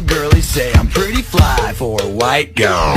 the girlies say I'm pretty fly for a white girl.